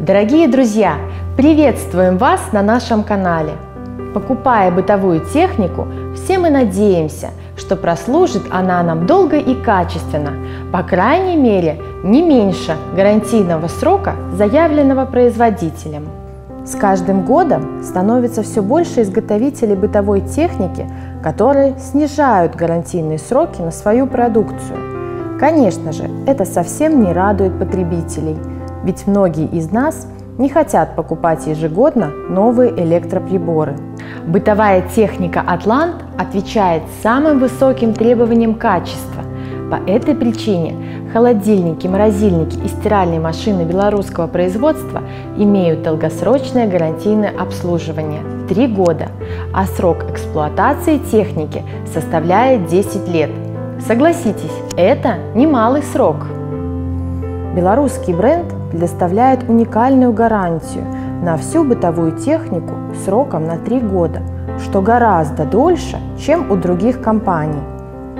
Дорогие друзья, приветствуем вас на нашем канале. Покупая бытовую технику, все мы надеемся, что прослужит она нам долго и качественно, по крайней мере, не меньше гарантийного срока, заявленного производителем. С каждым годом становится все больше изготовителей бытовой техники, которые снижают гарантийные сроки на свою продукцию. Конечно же, это совсем не радует потребителей, ведь многие из нас не хотят покупать ежегодно новые электроприборы. Бытовая техника «Атлант» отвечает самым высоким требованиям качества. По этой причине холодильники, морозильники и стиральные машины белорусского производства имеют долгосрочное гарантийное обслуживание – 3 года, а срок эксплуатации техники составляет 10 лет. Согласитесь, это немалый срок. Белорусский бренд предоставляет уникальную гарантию на всю бытовую технику сроком на 3 года, что гораздо дольше, чем у других компаний.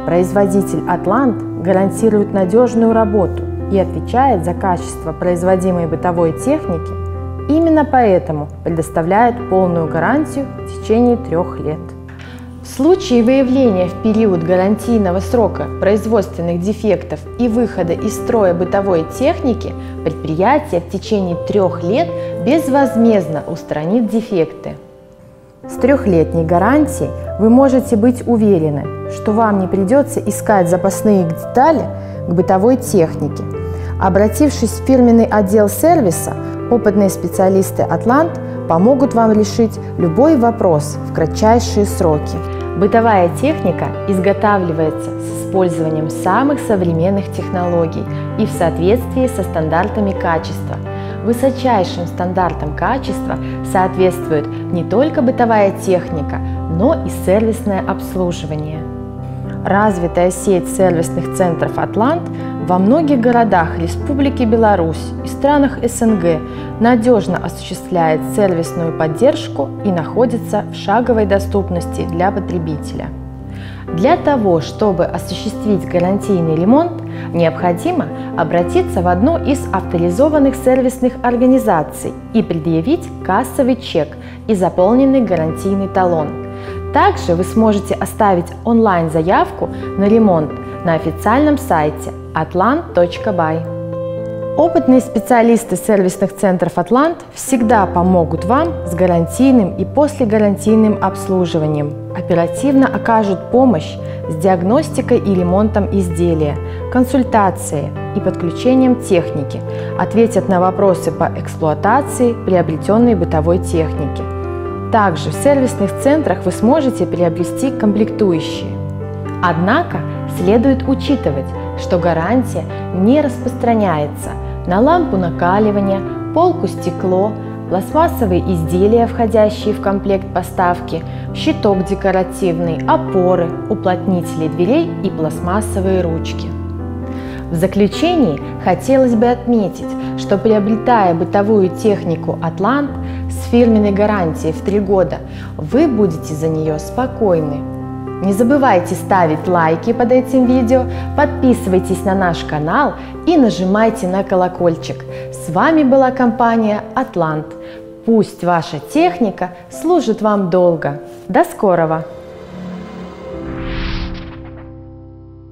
Производитель Атлант гарантирует надежную работу и отвечает за качество производимой бытовой техники, именно поэтому предоставляет полную гарантию в течение трех лет. В случае выявления в период гарантийного срока производственных дефектов и выхода из строя бытовой техники предприятие в течение трех лет безвозмездно устранит дефекты. С трехлетней гарантией вы можете быть уверены, что вам не придется искать запасные детали к бытовой технике. Обратившись в фирменный отдел сервиса, опытные специалисты «Атлант» помогут вам решить любой вопрос в кратчайшие сроки. Бытовая техника изготавливается с использованием самых современных технологий и в соответствии со стандартами качества. Высочайшим стандартам качества соответствует не только бытовая техника, но и сервисное обслуживание. Развитая сеть сервисных центров «Атлант» во многих городах Республики Беларусь и странах СНГ надежно осуществляет сервисную поддержку и находится в шаговой доступности для потребителя. Для того, чтобы осуществить гарантийный ремонт, необходимо обратиться в одну из авторизованных сервисных организаций и предъявить кассовый чек и заполненный гарантийный талон – также вы сможете оставить онлайн-заявку на ремонт на официальном сайте atlant.by. Опытные специалисты сервисных центров «Атлант» всегда помогут вам с гарантийным и послегарантийным обслуживанием, оперативно окажут помощь с диагностикой и ремонтом изделия, консультацией и подключением техники, ответят на вопросы по эксплуатации приобретенной бытовой техники – также в сервисных центрах вы сможете приобрести комплектующие. Однако следует учитывать, что гарантия не распространяется на лампу накаливания, полку стекло, пластмассовые изделия, входящие в комплект поставки, щиток декоративный, опоры, уплотнители дверей и пластмассовые ручки. В заключении хотелось бы отметить, что приобретая бытовую технику «Атлант» фирменной гарантией в 3 года, вы будете за нее спокойны. Не забывайте ставить лайки под этим видео, подписывайтесь на наш канал и нажимайте на колокольчик. С вами была компания «Атлант». Пусть ваша техника служит вам долго. До скорого!